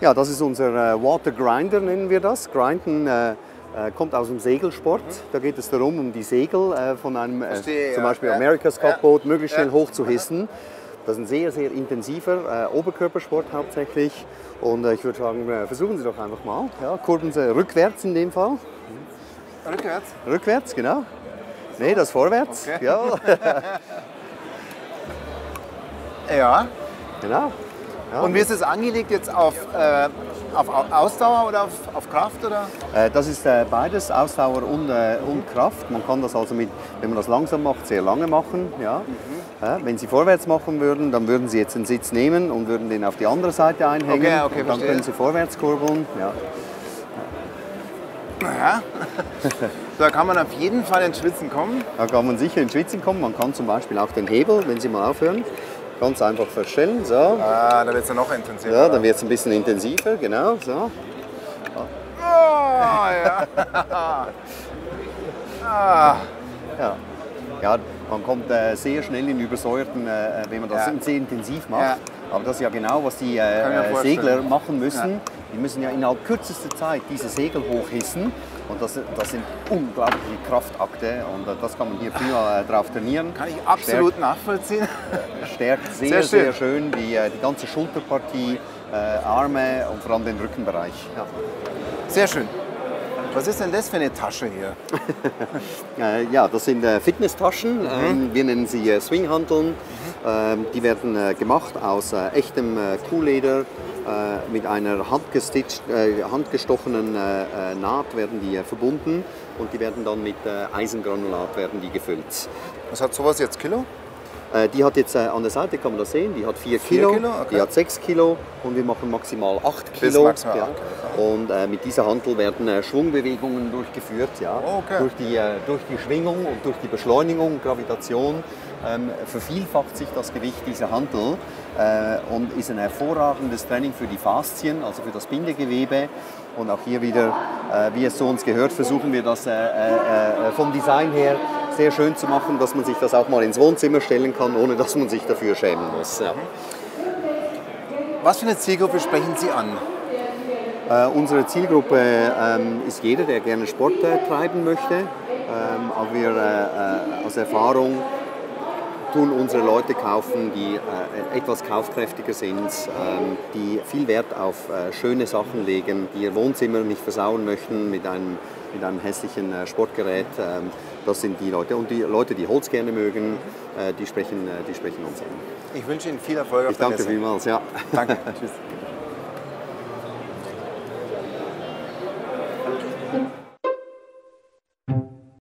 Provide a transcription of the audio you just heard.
Ja, das ist unser äh, Water Grinder, nennen wir das. Grinden äh, äh, kommt aus dem Segelsport. Da geht es darum, um die Segel äh, von einem äh, Verstehe, zum. Beispiel Ja. America's Cup Boot möglichst schnell hochzuhissen. Das ist ein sehr, sehr intensiver äh, Oberkörpersport hauptsächlich. Und ich würde sagen, versuchen Sie doch einfach mal. Ja, kurbeln Sie rückwärts in dem Fall. Rückwärts. Rückwärts, genau. Nee, das vorwärts. Okay. Ja, Ja. genau. Ja. Und wie ist es angelegt jetzt auf, äh, auf Au- Ausdauer oder auf, auf Kraft? Oder? Äh, Das ist äh, beides Ausdauer und, äh, und Kraft. Man kann das also mit, wenn man das langsam macht, sehr lange machen. Ja. Äh, Wenn Sie vorwärts machen würden, dann würden Sie jetzt den Sitz nehmen und würden den auf die andere Seite einhängen. Okay, okay, und dann verstehe. können Sie vorwärts kurbeln. Ja. Ja. da kann man auf jeden Fall ins Schwitzen kommen. Da kann man sicher ins Schwitzen kommen. Man kann zum Beispiel auch den Hebel, wenn Sie mal aufhören, ganz einfach verstellen. So. Ah, da wird es ja noch intensiver. Ja, dann wird es ein bisschen intensiver. Genau. So. Oh, ja. ah, Ja. ja, man kommt äh, sehr schnell in übersäuerten, äh, wenn man das Ja. sehr intensiv macht. Ja. Aber das ist ja genau, was die äh. Segler machen müssen. Ja. Die müssen ja innerhalb kürzester Zeit diese Segel hochhissen. Und das, das sind unglaubliche Kraftakte. Und äh, das kann man hier prima äh, drauf trainieren. kann ich absolut nachvollziehen. Stärkt, stärkt sehr, Sehr sehr, schön. schön die, äh, die ganze Schulterpartie, äh, Arme und vor allem den Rückenbereich. Sehr schön. Was ist denn das für eine Tasche hier? Äh, ja, das sind äh, Fitnesstaschen. Ähm, wir nennen sie äh, Swinghanteln. Ähm, die werden gemacht aus echtem Kuhleder. Mit einer handgestochenen Naht werden die verbunden und die werden dann mit Eisengranulat werden die gefüllt. Was hat sowas jetzt Kilo? Die hat jetzt an der Seite, kann man das sehen, die hat 4 Vier Kilo, Kilo, okay. die hat 6 Kilo und wir machen maximal 8 Bis Kilo. maximal ja. acht Und äh, mit dieser Hantel werden äh, Schwungbewegungen durchgeführt, ja. Okay. durch, die, äh, durch die Schwingung und durch die Beschleunigung, Gravitation ähm, vervielfacht sich das Gewicht dieser Hantel äh, und ist ein hervorragendes Training für die Faszien, also für das Bindegewebe. Und auch hier wieder, äh, wie es zu uns gehört, versuchen wir das äh, vom Design her sehr schön zu machen, dass man sich das auch mal ins Wohnzimmer stellen kann, ohne dass man sich dafür schämen muss. Ja. Was für eine Zielgruppe sprechen Sie an? Äh, unsere Zielgruppe ähm, ist jeder, der gerne Sport äh, treiben möchte. Ähm, aber wir äh, äh, aus Erfahrung tun unsere Leute kaufen, die äh, etwas kaufkräftiger sind, ähm, die viel Wert auf schöne Sachen legen, die ihr Wohnzimmer nicht versauen möchten mit einem, mit einem hässlichen Sportgerät. Ähm, das sind die Leute. Und die Leute, die Holz gerne mögen, die, sprechen, die sprechen uns an. Ich wünsche Ihnen viel Erfolg auf Ich der danke Messe. vielmals. Ja. Danke. Tschüss.